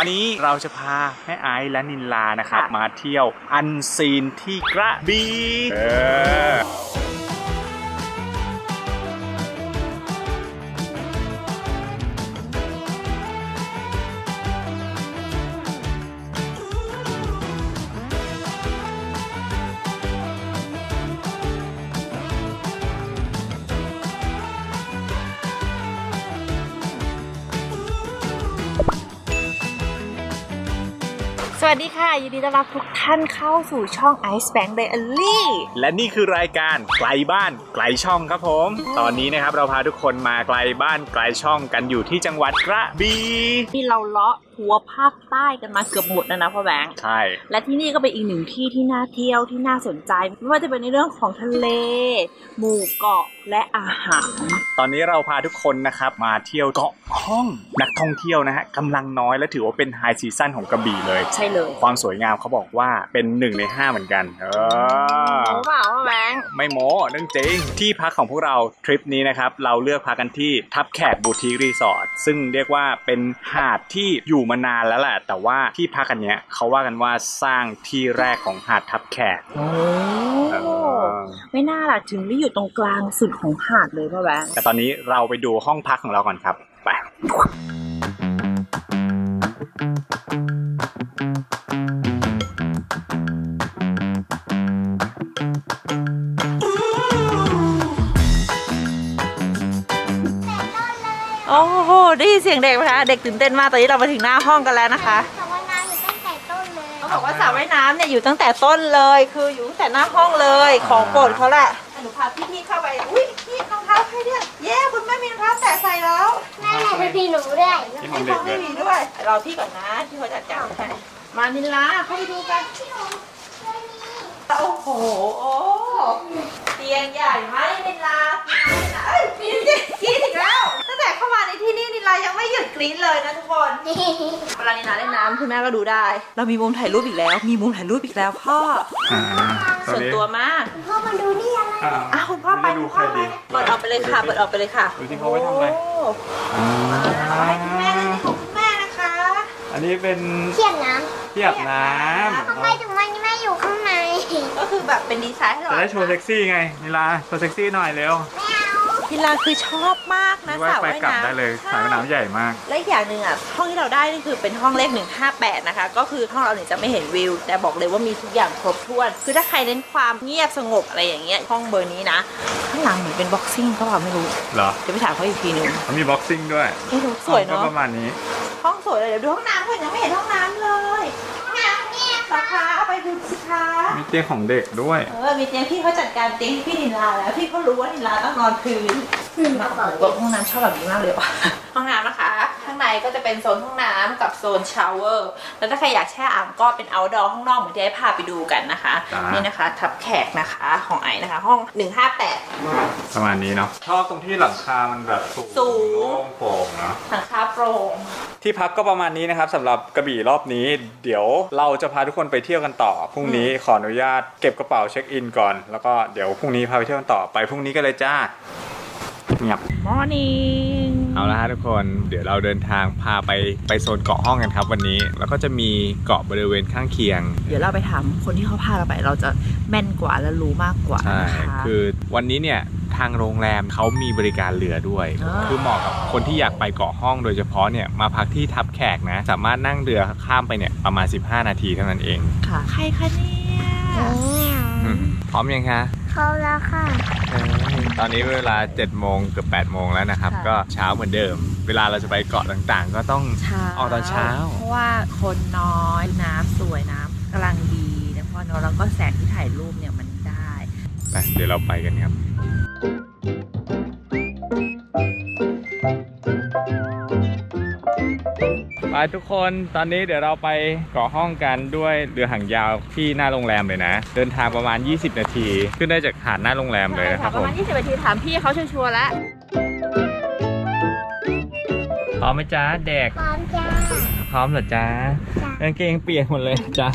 วันนี้เราจะพาแม่ไอซ์และนินลานะครับค่ะมาเที่ยวอันซีนที่กระบี่ ยินดีต้อนรับทุกท่านเข้าสู่ช่อง Ice Bank Daily และนี่คือรายการไกลบ้านไกลช่องครับผม ตอนนี้นะครับเราพาทุกคนมาไกลบ้านไกลช่องกันอยู่ที่จังหวัดกระบี่ที่เราเลาะ ทัวร์ภาคใต้กันมาเกือบหมดแล้วนะพ่อแบงค์ใช่ และที่นี่ก็เป็นอีกหนึ่งที่ที่น่าเที่ยวที่น่าสนใจ ไม่ว่าจะเป็นในเรื่องของทะเล หมู่เกาะและอาหาร ตอนนี้เราพาทุกคนนะครับมาเที่ยวเกาะห้องนักท่องเที่ยวนะฮะกำลังน้อยและถือว่าเป็นไฮซีซั่นของกระบี่เลยใช่เลย ความสวยงามเขาบอกว่าเป็นหนึ่งในห้าเหมือนกัน เออรู้เปล่าพ่อแบงค์ไม่โม้เรื่องจริงที่พักของพวกเราทริปนี้นะครับเราเลือกพักกันที่ทับแขกบูติกรีสอร์ทซึ่งเรียกว่าเป็นหาดที่อยู่มานานแล้วแหละ แต่ว่าที่พักอันเนี้ยเขาว่ากันว่าสร้างที่แรกของหาดทับแขกโอ้เออไม่น่าล่ะถึงได้อยู่ตรงกลางสุดของหาดเลยพ่อแบงค์แต่ตอนนี้เราไปดูห้องพักของเราก่อนครับไป เสียงเด็กไหมคะ เด็กตื่นเต้นมากตอนนี้เรามาถึงหน้าห้องกันแล้วนะคะสระว่ายน้ำอยู่ตั้งแต่ต้นเลยเขาบอกว่าสระว่ายน้ำเนี่ยอยู่ตั้งแต่ต้นเลย คืออยู่ตั้งแต่หน้าห้องเลย ของโปรดเขาแหละหนูพาพี่ๆเข้าไป อุ้ยพี่รองเท้าใครเนี่ยเย้คุณแม่มีรองเท้าแตะใส่แล้วแม่ไหนพี่หนูด้วยที่ขไม่องต้เด็อกงเลไม่ยมีด้วยรอพี่ก่อนนะที่เขาจัดการให้มานิลาเข้าไปดูกันโอ้โหโอ้เตียงใหญ่ไหมนิลาเอ้ยมีเสียงกรี๊ดอีกแล้ว ในที่นี่นิลายังไม่หยุดกรี๊ดเลยนะทุกคนเวลานิลาเล่นน้ำคุณแม่ก็ดูได้ เรามีมุมถ่ายรูปอีกแล้ว มีมุมถ่ายรูปอีกแล้วพ่ออ่าส่วนตัวมากพ่อมาดูนี่อะไรอ่าอ้าวคุณพ่อไปดูคุณใครพ่อไปดีเปิดออกไปเลยค่ะเปิดออกไปเลยค่ะดูที่เขาไว้ทำอะไร โอ้เอาให้คุณแม่เล่นนี่ของคุณแม่นะคะอันนี้เป็นเทียบน้เทียบน้ำทำไมถึงมันไม่อยู่ข้างในก็คือแบบเป็นดีไซน์ให้ำเรา จะได้โชว์เซ็กซี่ไงนิลาโชว์เซ็กซี่หน่อยเร็วไม่ เอาพิลาคือชอบมากนะว่าสระไปว่ายกลับน้ำได้เลยสระว่ายน้ำใหญ่มาก และอีกอย่างหนึ่งอะห้องที่เราได้นี่คือเป็นห้องเลข158นะคะ ก็คือห้องเราเนี่ยจะไม่เห็นวิว แต่บอกเลยว่ามีทุกอย่างครบถ้วน คือถ้าใครเน้นความเงียบสงบอะไรอย่างเงี้ยห้องเบอร์นี้นะข้างหลังเหมือนเป็น boxing เขาเปล่าไม่รู้เหรอเดี๋ยวไปถามเขาอีกทีนึงเขามี boxing ด้วยไม่รู้สวยก็เนาะประมาณนี้ ห้องสวยเลยเดี๋ยวดูห้องน้ำก่อนยังไม่เห็นห้องน้ำเลยน้ำ เนี่ยราคาเอาไปดูสิคะมีเตียงของเด็กด้วย เออมีเตียงพี่เขาจัดการเตียงให้พี่นิลาแล้วพี่เขารู้ว่านิลาต้องนอนพื้นมาเปิดบอกห้องน้ำชอบแบบนี้มากเลยว่ะห้องน้ำนะคะข้างในก็จะเป็นโซนห้องน้ำกับโซน shower แล้วถ้าใครอยากแช่อ่างก็เป็น outdoor ห้องนอกเหมือนที่ไอซ์พาไปดูกันนะคะจ้านี่นี่นะคะ ทับแขกนะคะของไอซ์นะคะ ห้อง 158 ประมาณนี้เนาะชอบตรงที่หลังคา มันแบบสูงสูงโล่งโปร่งเนาะหลังคาโปร่งที่พักก็ประมาณนี้นะครับสำหรับกระบี่รอบนี้ เดี๋ยวเราจะพาทุกคนไปเที่ยวกันต่อพรุ่งนี้ขออนุญาตเก็บกระเป๋าเช็คอินก่อน แล้วก็เดี๋ยวพรุ่งนี้พาไปเที่ยวกันต่อไปพรุ่งนี้กันเลยจ้าเงียบ morning เอาละฮะทุกคนเดี๋ยวเราเดินทางพาไปไปโซนเกาะห้องกันครับวันนี้ แล้วก็จะมีเกาะบริเวณข้างเคียง เดี๋ยวเราไปถามคนที่เขาพาเราไป เราจะแม่นกว่าและรู้มากกว่าใช่นะคะคือวันนี้เนี่ยทางโรงแรมเขามีบริการเรือด้วยอ่าคือเหมาะกับคนที่อยากไปเกาะห้องโดยเฉพาะเนี่ยมาพักที่ทับแขกนะ สามารถนั่งเรือข้ามไปเนี่ยประมาณ 15 นาทีเท่านั้นเองค่ะ ใครคะเนี่ยอืม พร้อมยังคะเขาแล้วค่ะเอ้ยตอนนี้เวลา7โมงเกือบ8โมงแล้วนะครับก็เช้าเหมือนเดิม เวลาเราจะไปเกาะต่างๆ ก็ต้อง เช้าออกตอนเช้า เพราะว่าคนน้อยน้ำสวยน้ำกำลังดีนะพ่อเนอะแล้วก็แสงที่ถ่ายรูปเนี่ยมันได้ ไปเดี๋ยวเราไปกันครับ ไปทุกคนตอนนี้เดี๋ยวเราไปเกาะห้องกันด้วยเรือหางยาวที่หน้าโรงแรมเลยนะ เดินทางประมาณ 20 นาที ขึ้นได้จากหาดหน้าโรงแรมเลยนะครับประผมมาณ 20 นาทีถามพี่เขาชัวร์ๆแล้วพร้อมไหมจ้าเด็กพร้อมจ้าพร้อมเหรอจ้าจ้ะกางเกงเปียกหมดเลยจ้า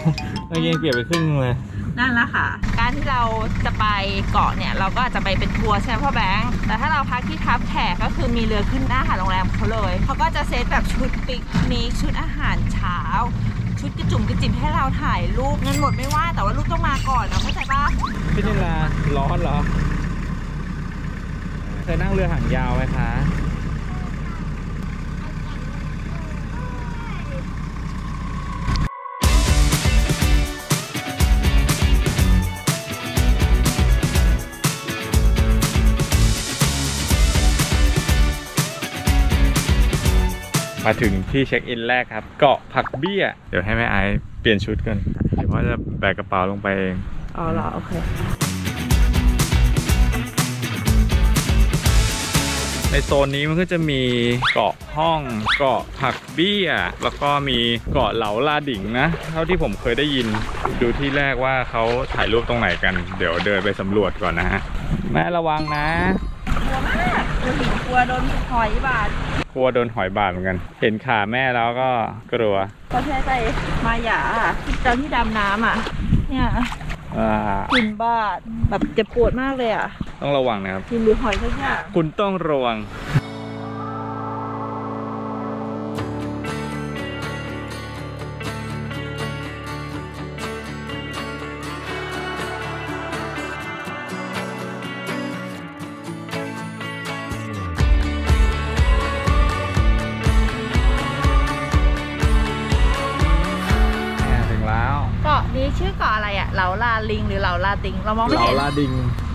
กางเกงเปียกไปครึ่งนึงเลยพ นั่นแหละค่ะ การที่เราจะไปเกาะเนี่ย เราก็อาจจะไปเป็นทัวร์ใช่ไหมพ่อแบงค์แต่ถ้าเราพักที่ทับแขกก็คือมีเรือขึ้นหน้าหาดโรงแรมเขาเลยเขาก็จะเซตแบบชุดปิกนิกชุดอาหารเช้า ชุดกระจุ่มกระจิบให้เราถ่ายรูปเงินหมดไม่ว่าแต่ว่ารูปต้องมาก่อนนะเข้าใจปะพี่นิลาร้อนเหรอเคยนั่งเรือหางยาวไหมคะ มาถึงที่เช็คอินแรกครับ เกาะผักเบี้ย เดี๋ยวให้แม่ไอซ์เปลี่ยนชุดกันเดี๋ยวพ่อจะแบกกระเป๋าลงไปเอง อ๋อเหรอ โอเค ในโซนนี้มันก็จะมีเกาะห้อง เกาะผักเบี้ย แล้วก็มีเกาะเหลาลาดิ่งนะ เท่าที่ผมเคยได้ยิน ดูที่แรกว่าเขาถ่ายรูปตรงไหนกัน เดี๋ยวเดินไปสำรวจก่อนนะฮะ แม่ระวังนะ กลัวมากกลัวหินกลัวโดนหอยบาด กลัวโดนหอยบาดเหมือนกัน เห็นขาแม่แล้วก็กลัวก็ใช้ไปมาหยาอะตอนที่ดำน้ำอะ เนี่ยอ่ากินบาดแบบเจ็บปวดมากเลยอะ ต้องระวังนะครับกินหรือหอยสักอย่างคุณต้องระวัง ติง เรามองไม่เหลาเห็นลาดิง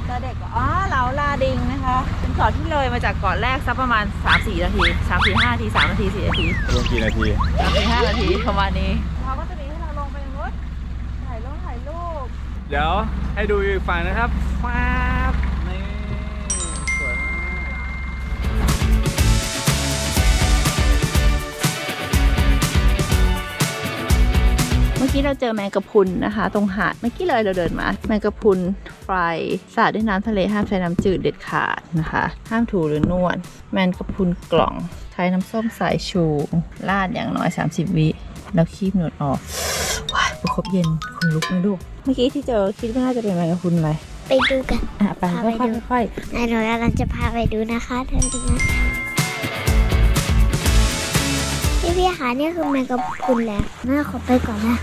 ตอนเด็กก็อ๋อเหลาลาดิงนะคะเป็นเกาะที่เลยมาจากเกาะแรกสักประมาณ 3-4 นาที 3-4-5นาที3นาที4นาทีรวมกี่นาที 3-4-5นาทีประมาณนี้เราก็จะมีให้เราลงไปตรงนู้นถ่ายรูปถ่ายรูป เดี๋ยวให้ดูอีกฝั่งนะครับฟ้าบ มื่อกี้เราเจอแมงกะพรุนนะคะ ตรงหาดเมื่อกี้เลยเราเดินมา แมงกะพรุนฟรายสาดด้วยน้ำทะเลห้ามใช้น้ำจืดเด็ดขาดนะคะ ห้ามถูหรือนวด แมงกะพรุนกล่องใช้น้ำส้มสายชูลาดอย่างน้อย 30 วิแล้วคีบหนวดออกว้ายประคบเย็นคุณลุกไหมลูก เมื่อกี้ที่เจอคิดว่าน่าจะเป็นแมงกะพรุนอะไรไปดูกันอะไปพาไปค่อยดูๆค่อยนายหนูกำลังจะพาไปดูนะคะท่านผู้ชม พี่พี่คะนี่คือแมงกะพรุนแล้วน่าขอไปก่อนนะๆ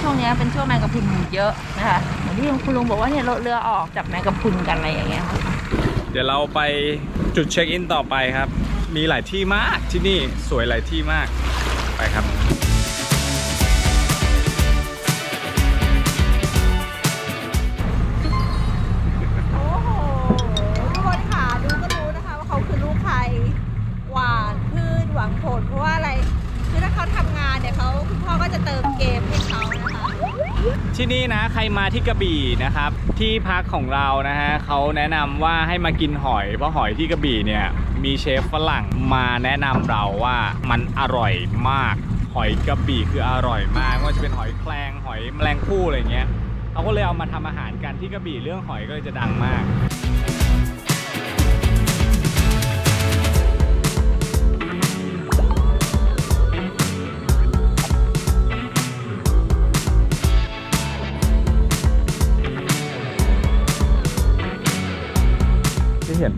ช่วงนี้เป็นช่วงแมงกะพรุนเยอะนะคะเหมือนที่คุณลุงบอกว่าเนี่ยรถเรือออกจับแมงกะพรุนกันอะไรอย่างเงี้ยค่ะเดี๋ยวเราไปจุดเช็คอินต่อไปครับ มีหลายที่มากที่นี่สวยหลายที่มาก ที่นี่นะใครมาที่กระบี่นะครับ ที่พักของเรานะฮะเขาแนะนำว่าให้มากินหอย เพราะหอยที่กระบี่เนี่ยมีเชฟฝรั่งมาแนะนำเราว่ามันอร่อยมาก หอยกระบี่คืออร่อยมากไม่ว่าจะเป็นหอยแคลงหอยแมลงภู่อะไรเงี้ยเขาก็เลยเอามาทำอาหารกันที่กระบี่เรื่องหอยก็เลยจะดังมาก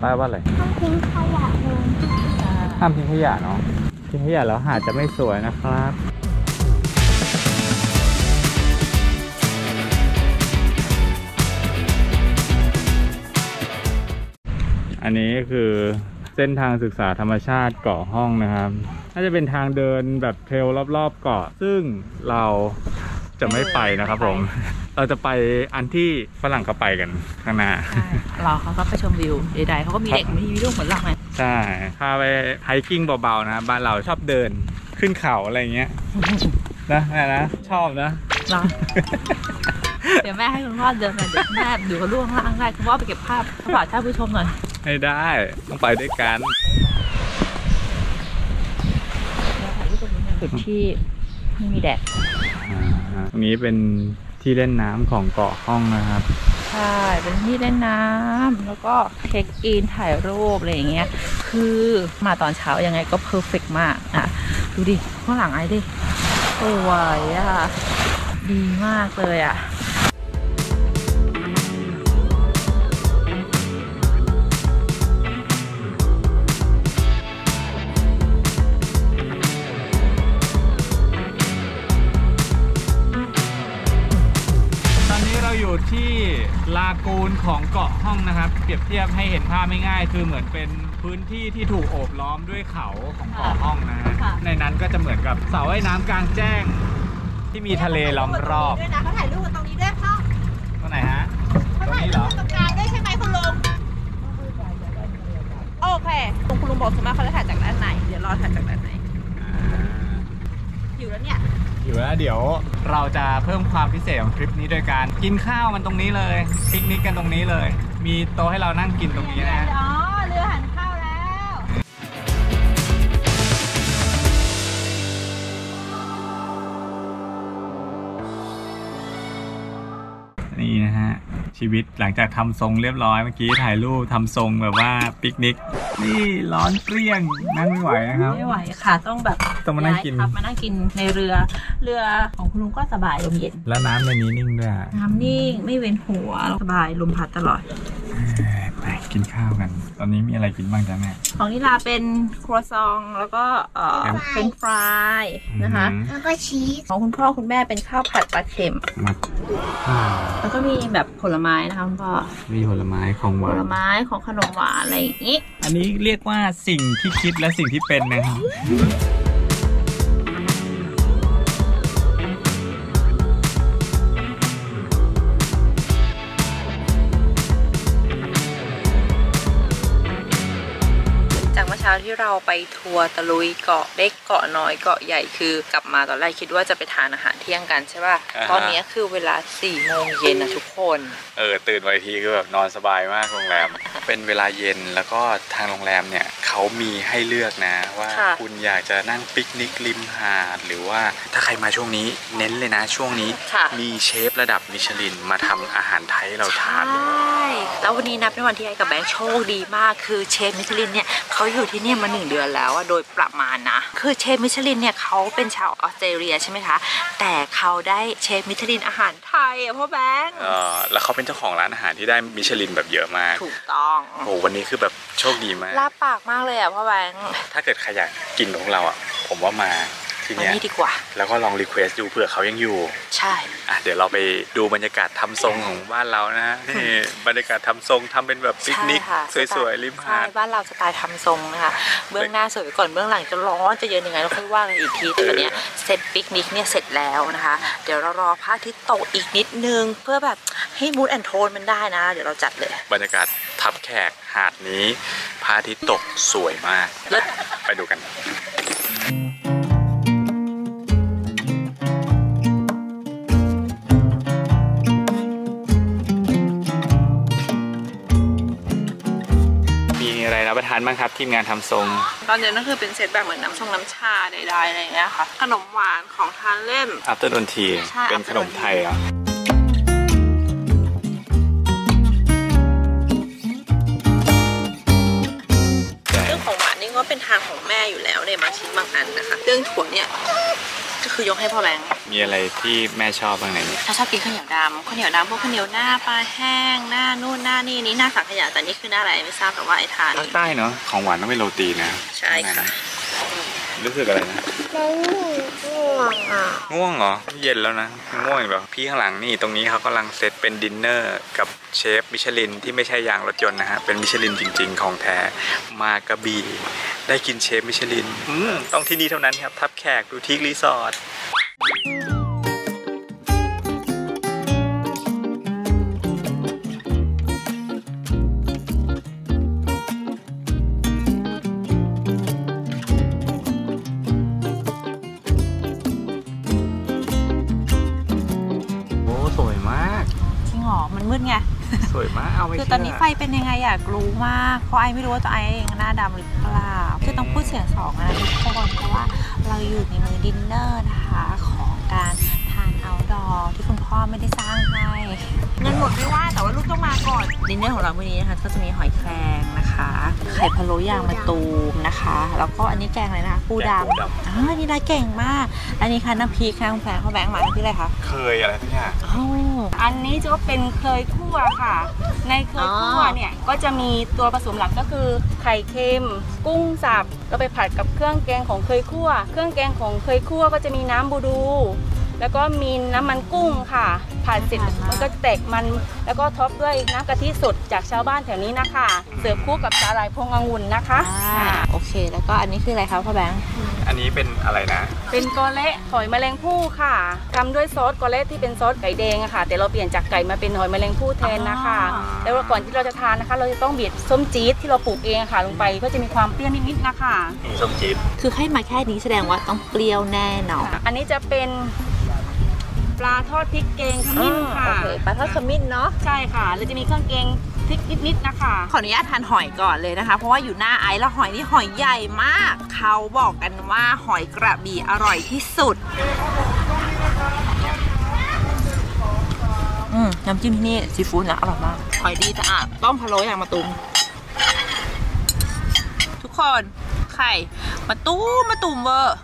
ป้ายว่าอะไรต้องทิ้งขยะลงห้ามทิ้งขยะเนาะทิ้งขยะแล้วหาดจะไม่สวยนะครับอันนี้คือเส้นทางศึกษาธรรมชาติเกาะห้องนะครับ น่าจะเป็นทางเดินแบบเทรลรอบๆเกาะ ซึ่งเรา จะไม่ไปนะครับผม เราจะไปอันที่ฝรั่งเขาไปกันข้างหน้ารอเขาก็ไปชมวิวใดๆเขาก็มีเด็กมีลูกเหมือนเราไงใช่พาไปไฮกิ้งเบาๆนะบ้านเราชอบเดินขึ้นเขาอะไรเงี้ยนะแม่นะชอบนะรอเดี๋ยวแม่ให้คุณพ่อเดินมาเดี๋ยวแม่ดูเขาล่วงล่างได้คุณพ่อไปเก็บภาพฝากท่านผู้ชมหน่อยไม่ได้ต้องไปด้วยกันจุดที่ไม่มีแดด อ่าตรงนี้เป็นที่เล่นน้ำของเกาะห้องนะครับ ใช่ เป็นที่เล่นน้ำแล้วก็เช็คอินถ่ายรูปอะไรอย่างเงี้ยคคือมาตอนเช้ายังไงก็เพอร์เฟกมากอะ ดูดิ ข้างหลังไอ้ดิสวยอะ ดีมากเลยอะ ลากูนของเกาะห้องนะครับ เปรียบเทียบให้เห็นภาพไม่ง่ายๆคือเหมือนเป็นพื้นที่ที่ถูกโอบล้อมด้วยเขาของเกาะห้องนะฮะค่ะ ในนั้นก็จะเหมือนกับเสาว่ายน้ำกลางแจ้ง ที่มีทะเลล้อมรอบด้วยนะเขาถ่ายรูปกันตรงนี้ด้วยพ่อตรงไหนฮะตรงนี้เหรอตรงกลางด้วยใช่ไหมคุณลุงโอเคคุณคุณลุงบอกสมมติเขาจะถ่ายจากด้านไหนเดี๋ยวรอถ่ายจากด้านไหนอยู่แล้วเนี่ย อยู่แล้วเดี๋ยว เราจะเพิ่มความพิเศษของทริปนี้โดยการกินข้าวมันตรงนี้เลยปิกนิกกันตรงนี้เลย มีโต๊ะให้เรานั่งกินตรงนี้นะ ชีวิตหลังจากทำทรงเรียบร้อยเมื่อกี้ถ่ายรูปทำทรงแบบว่าปิกนิก นี่ร้อนเปรี้ยงนั่งไม่ไหวนะครับ ไม่ไหวค่ะ ต้องแบบต้องมานั่งกินย้ยทับมานั่งกินในเรือเรือของคุณลุงก็สบายลมเย็น แล้วน้ำในนี้นิ่งด้วยอะน้ำนิ่งไม่เว้นหัวสบายลมพัดตลอดไป กินข้าวกัน ตอนนี้มีอะไรกินบ้างจ๊ะแม่ ของนิลาเป็นครัวซองแล้วก็เอ่อครับเป็นฟรายนะคะอืมแล้วก็ชีสของคุณพ่อคุณแม่เป็นข้าวผัดปลาเค็ม มาอ่าแล้วก็มีแบบผลไม้นะคะคุณพ่อ มีผลไม้ของหผวาลนไม้ของขนมหวานอะไรอย่างนี้ อันนี้เรียกว่าสิ่งที่คิดและสิ่งที่เป็นนะครับ เมื่อเช้าที่เราไปทัวร์ตะลุยเกาะเล็กเกาะน้อยเกาะใหญ่คือกลับมาตอนแรกคิดว่าจะไปทานอาหารเที่ยงกันใช่ป่ะอ่าฮะตอนนี้คือเวลา4ี่โมงเย็นนะทุกคน เออตื่นไวทีคือแบบนอนสบายมากโรงแรม เป็นเวลาเย็นแล้วก็ทางโรงแรมเนี่ยเขามีให้เลือกนะ ว่าค่ะคุณอยากจะนั่งปิกนิกริมหาดหรือว่าถ้าใครมาช่วงนี้เน้นเลยนะช่วงนี้ค่ะมีเชฟระดับมิชลินมาทำอาหารไทยให้เราทานใช่แล้ววันนี้นับเป็นวันที่ไอซ์กับแบงค์โชคดีมากคือเชฟมิชลินเนี่ยเขาอยู่ที่เนี่ยมาหนึ่งเดือนแล้วอะโดยประมาณนะ คือเชฟมิชลินเนี่ยเขาเป็นชาวออสเตรเลียใช่ไหมคะ แต่เขาได้เชฟมิชลินอาหารไทยอะพ่อแบงค์เออแล้วเขาเป็นเจ้าของร้านอาหารที่ได้มิชลินแบบเยอะมาก ถูกต้องโอ้วันนี้คือแบบโชคดีมากลาบปากมากเลยอะพ่อแบงค์ถ้าเกิดใครอยากกินของเราอะผมว่ามา ที่วันเนี้ยนี้ดีกว่า แล้วก็ลอง request ดูเผื่อเขายังอยู่ ใช่อะเดี๋ยวเราไปดูบรรยากาศทำทรงของบ้านเรานะฮะนี่บรรยากาศทำทรงทำเป็นแบบปิกนิกใช่ค่ะสวยๆริมหาดใช่บ้านเราสไตล์ทำทรงนะคะเบื้องหน้าสวยไว้ก่อนเบื้องหลังจะร้อนจะเย็นยังไงเราค่อยว่ากันอีกทีแต่ตอนเนี้ยเสร็จปิกนิกเนี่ยเสร็จแล้วนะคะ เดี๋ยวเรารอพระอาทิตย์ตกอีกนิดนึง เพื่อแบบให้มูดแอนโทนมันได้นะ เดี๋ยวเราจัดเลย บรรยากาศทับแขกหาดนี้พระอาทิตย์ตกสวยมากเลิศไปดูกันานบ้างครับทีมงานทำทรง ตอนเย็นก็คือเป็นเซตแบบเหมือนน้ำชงน้ำชาใดๆอะไรอย่างเงี้ยค่ะ ขนมหวานของทานเล่น afternoon tea ใช่เป็นขนมไทยเหรอเรื่องของหวานนี่ก็เป็นทางของแม่อยู่แล้วในบางชิ้นบางอันนะคะ เรื่องถั่วเนี่ย ก็คือยกให้พ่อแบงค์มีอะไรที่แม่ชอบบ้างไหนเนี่ยถ้าชอบกินข้าวเหนียวดำข้าวเหนียวดำพวกข้าวเหนียวหน้าปลาแห้งหน้านู่นหน้านี่นี่หน้าสังขยาแต่นี่คือหน้าอะไรไม่ทราบแต่ว่าไอ้ทานภาคใต้เนาะของหวานต้องเป็นโรตีนะ ใช่ค่ะ รู้สึกอะไรนะแล้วหนูง่วงอะง่วงเหรอ เย็นแล้วนะง่วงอีกเหรอ พี่ข้างหลังนี่ตรงนี้เขากำลังเซตเป็นดินเนอร์กับเชฟมิชลินที่ไม่ใช่ยางรถยนต์นะฮะ เป็นมิชลินจริง ๆ ของแท้ มากระบี่ได้กินเชฟมิชลินอืมต้องที่นี่เท่านั้นครับ ทับแขกบูติกรีสอร์ท เอาไม่คือเชื่ตอนนี้ไฟเป็นยังไงอยากรู้มาก เพราะไอไม่รู้ว่าตัวไอเองหน้าดำหรือเปล่า คือต้องพูดเสียงสองนะทุกคนเพราะว่าเราอยู่ในมือดินเนอร์นะคะ ของการทานเอาดอองที่คุณพ่อไม่ได้สร้างให้ เงินหมดไม่ว่าแต่ว่าลูกต้องมาก่อนดินเนอร์ของเราวันนี้นะคะก็จะมีหอยแครงนะคะ ไข่พะโล้ย่างมะตูมนะคะ แล้วก็อันนี้แกงอะไรนะปูดแกงปูำดำอ่านี่ได้เก่งมาก อันนี้ค่ะน้ำพริกค่ะคุณแฟนเขาแบงค์มาที่อะไรคะเคยอะไรทุกอย่างอ๋ออันนี้จะเป็นเคยคั่วค่ะ ในเคยคั่วเนี่ยก็จะมีตัวผสมหลักก็คือไข่เค็ม กุ้งสับเราไปผัดกับเครื่องแกงของเคยคั่ว เครื่องแกงของเคยคั่วก็จะมีน้ำบูดู แล้วก็มีน้ำมันกุ้งค่ะ ผัดเสร็จมันก็จะแตกมัน แล้วก็ท็อปด้วยน้ำกะทิสดจากชาวบ้านแถวนี้นะคะ เสิร์ฟคู่กับสาหร่ายพวงองุ่นนะคะอ่าโอเค แล้วก็อันนี้คืออะไรคะพ่อแบงค์อันนี้เป็นอะไรนะ เป็นกอเละหอยแมลงภู่ค่ะทำด้วยซอสกอเละที่เป็นซอสไก่แดงอะค่ะ แต่เราเปลี่ยนจากไก่มาเป็นหอยแมลงภู่แทนนะคะอ๋อแล้วก่อนที่เราจะทานนะคะ เราจะต้องบีบส้มจี๊ดที่เราปลูกเองอะค่ะลงไปก็จะมีความเปรี้ยวนิดๆนะคะมีส้มจี๊ดคือให้มาแค่นี้แสดงว่าต้องเปรี้ยวแน่นอนอันนี้จะเป็น ปลาทอดพริกแกงขมิ้นค่ะโอเคปลาทอดขมิ้นเนาะใช่ค่ะแล้วจะมีเครื่องแกงพริกนิดๆนะคะ ขออนุญาตทานหอยก่อนเลยนะคะ เพราะว่าอยู่หน้าไอซ์แล้วหอยนี่หอยใหญ่มาก เขาบอกกันว่าหอยกระบี่อร่อยที่สุดอืมน้ำจิ้มที่นี่ซีฟู้ดนะอร่อยมากหอยดีสะอาดต้มพะโล้อย่างมาตุมทุกคนไข่มาตุ้มมาตุ่มเวอร์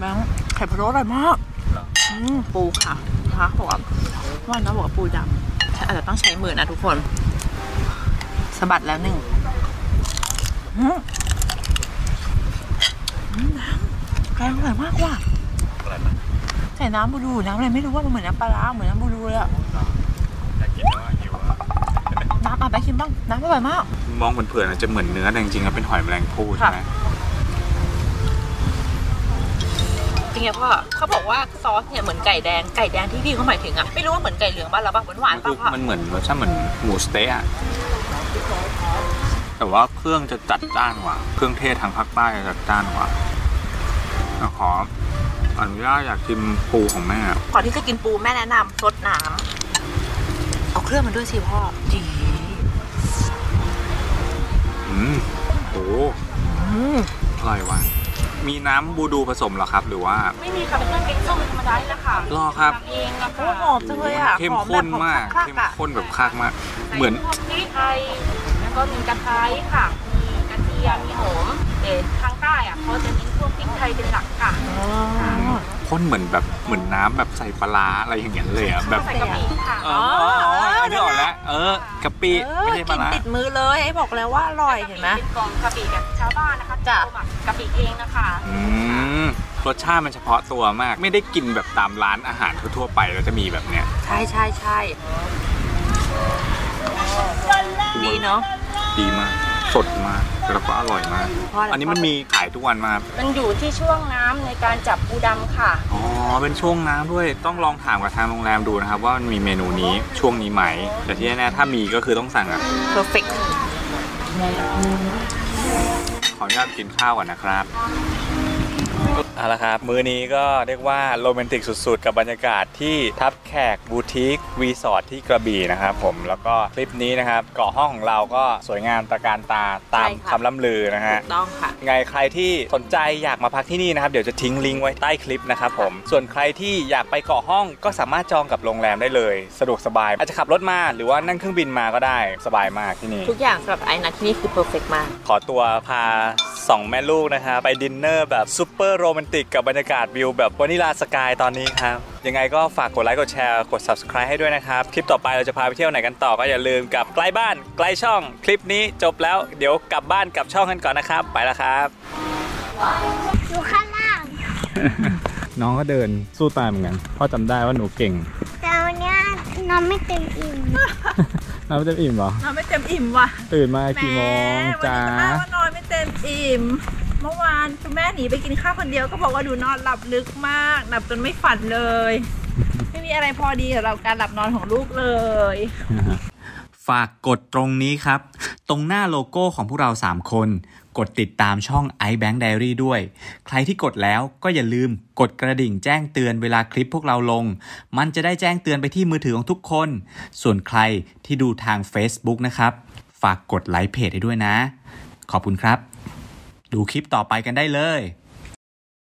แบงค์ไข่พะโล้อร่อยมากอืมปูค่ะนะคะบอกว่าว่าน้องบอกว่าปูดำใช่อาจจะต้องใช้มือนะทุกคนสะบัดแล้วหนึ่งอืมอืมน้ำแกงอร่อยมากว่ะอะไรนะใส่น้ำบูดูน้ำอะไรไม่รู้ว่ามันเหมือนน้ำปลาร้าเหมือนน้ำบูดูเลยอะอยากกินแล้วอะหิวอะน้ำอะไปชิมบ้างน้ำอร่อยมาก มองเผินๆอาจจะเหมือนเนื้อแต่จริงๆแล้วเป็นหอยแมลงภู่ใช่ไหม จริงๆพ่อเขาบอกว่าซอสเนี่ยเหมือนไก่แดงไก่แดงที่พี่เขาหมายถึงอะไม่รู้ว่าเหมือนไก่เหลืองบ้านเราบ้างหวานๆคืป่ะอพ่อมันเหมือนรสชาติเหมือนหมูสเต๊ะอะแต่ว่าเครื่องจะจัดจ้านกว่า เครื่องเทศทางภาคใต้จะจัดจ้านกว่าแล้วขออนุญาตอยากชิมปูของแม่ก่อนที่จะกินปูแม่แนะนำซดน้ำเอาเครื่องมันด้วยสิพ่อดีอืมโอ้อืมอร่อยว่ะ มีน้ำบูดูผสมเหรอครับ หรือว่า ไม่มีค่ะเป็นเครื่องแกงส้มธรรมดานี่แหละค่ะรอครับ ทำเองนะโอ้คะหอมจังเลยอะเข้มหอข้นแบบมาก หอเข้มคักๆอะข้นแบบคักมาก เหมือน ใส่พวกพริกไทยแล้วก็มีกระไทยค่ะ มีกระเทียมมีหอมแต่ทางใต้อะเขาจะเน้นพวกพริกไทยเป็นหลักค่ะ อ๋อ ข้นเหมือนแบบเหมือนน้ำแบบใส่ปลาร้าอะไรอย่างเงี้ยเลยอะแบบใส่กะปิค่ะเอออ๋ออ๋ออันนี้ออกแล้วเออกะปิเอไม่อใช่ปกิลานร้าติดมือเลยไอ้บอกแล้วว่าอร่อยเห็นไหม เป็นกล่องกะปิแบบชาวบ้านนะคะจ้ะที่เขาหมักกะปิเองนะคะอืมรสชาติมันเฉพาะตัวมาก ไม่ได้กินแบบตามร้านอาหารทั่วๆไปแล้วจะมีแบบเนี้ยใช่ใช่ใช่ดีเนาะดีมาก สดมากแล้วก็อร่อยมากเพราะอะไรอันนี้มันมีขายทุกวันมากมันอยู่ที่ช่วงน้ำในการจับปูดำค่ะ อ๋อ เป็นช่วงน้ำด้วย ต้องลองถามกับทางโรงแรมดูนะครับ ว่ามันมีเมนูนี้ช่วงนี้ไหม แต่ที่แน่ๆถ้ามีก็คือต้องสั่งอะ perfect ขออนุญาตกินข้าวก่อนนะครับ เอาละครับ มื้อนี้ก็เรียกว่าโรแมนติกสุดๆ กับบรรยากาศที่ทับแขกบูติกรีสอร์ทที่กระบี่นะครับผมแล้วก็คลิปนี้นะครับเกาะห้องของเราก็สวยงามตระการตาตามใช่ค่ะ คำล่ำลือนะฮะ ถูกต้องค่ะ ไงใครที่สนใจอยากมาพักที่นี่นะครับเดี๋ยวจะทิ้งลิงก์ไว้ใต้คลิปนะครับผมส่วนใครที่อยากไปเกาะห้องก็สามารถจองกับโรงแรมได้เลย สะดวกสบาย อาจจะขับรถมาหรือว่านั่งเครื่องบินมาก็ได้สบายมากที่นี่ ทุกอย่างสำหรับไอซ์นะที่นี่คือ perfect มาก ขอตัวพาสองแม่ลูกนะครับไปดินเนอร์แบบซูเปอร์โรแมนติกกับบรรยากาศวิวแบบ vanilla sky ตอนนี้ครับ ยังไงก็ฝากกดไลค์กดแชร์กด subscribe ให้ด้วยนะครับ คลิปต่อไปเราจะพาไปเที่ยวไหนกันต่อก็อย่าลืมกับใกล้บ้านใกล้ช่อง คลิปนี้จบแล้วเดี๋ยวกลับบ้านกลับช่องกันก่อนนะครับ ไปแล้วครับอยู่ข้างล่าง น้องก็เดินสู้ตายเหมือนกันพ่อจำได้ว่าหนูเก่ง แต่วันเนี้ยนอนไม่เต็มอิ่มน้องจะอิ่มเหรอนอนไม่เต็มอิ่มว่ะตื่นมากี่โมงวันจ้านี้จะอ้างว่านอนไม่เต็มอิ่ม เมื่อวานคุณแม่หนีไปกินข้าวคนเดียวก็บอกว่าดูนอนหลับลึกมากหลับจนไม่ฝันเลย ไม่มีอะไรพอดีกับเราการหลับนอนของลูกเลย ฝากกดตรงนี้ครับ ตรงหน้าโลโก้ของพวกเรา 3 คน กดติดตามช่อง iBank Diary ด้วย ใครที่กดแล้วก็อย่าลืมกดกระดิ่งแจ้งเตือนเวลาคลิปพวกเราลง มันจะได้แจ้งเตือนไปที่มือถือของทุกคน ส่วนใครที่ดูทาง Facebook นะครับ ฝากกดไลค์เพจให้ด้วยนะ ขอบคุณครับ ดูคลิปต่อไปกันได้เลย